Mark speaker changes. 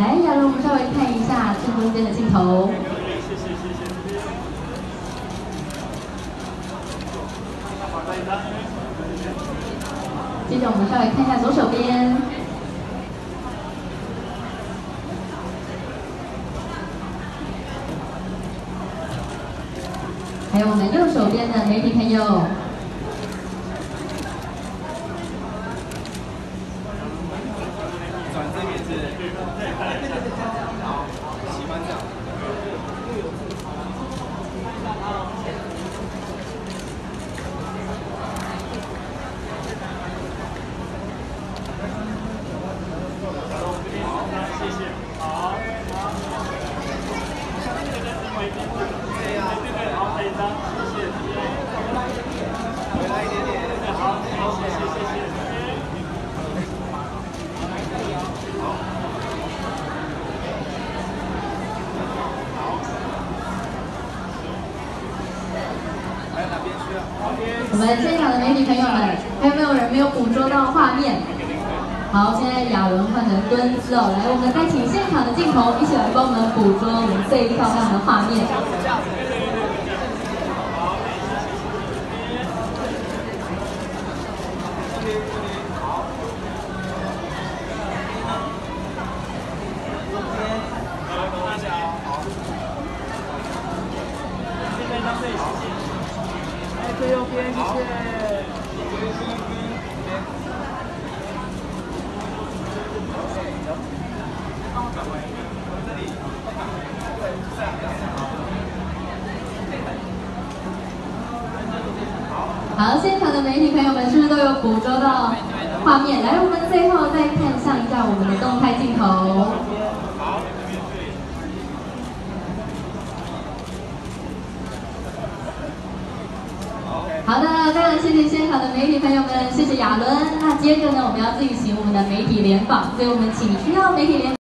Speaker 1: 来亚伦，我们稍微看一下正中间的镜头。
Speaker 2: 谢谢谢谢。
Speaker 1: 接着我们稍微看一下左手边。还有我们右手边的媒体朋友。对对对，对对对。我们现场的媒体朋友们，还有没有人没有捕捉到画面？好，现在亚伦换成蹲姿哦，来，我们再请现场的镜头一起来帮我们捕捉我们最漂亮的画面。
Speaker 2: 最右边，谢谢。
Speaker 1: 好，现场的媒体朋友们是不是都有捕捉到画面？来，我们最后再看一下我们的动态镜头。好的，非常谢谢现场的媒体朋友们，谢谢亚伦。那接着呢，我们要进行我们的媒体联访，所以我们请需要媒体联。